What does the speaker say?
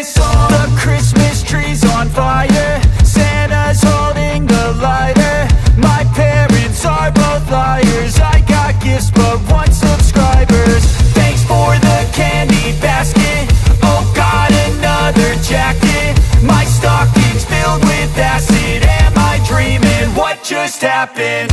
Christmas. The Christmas tree's on fire. Santa's holding the lighter. My parents are both liars. I got gifts, but one subscribers. Thanks for the candy basket. Oh, got another jacket. My stocking's filled with acid. Am I dreaming? What just happened?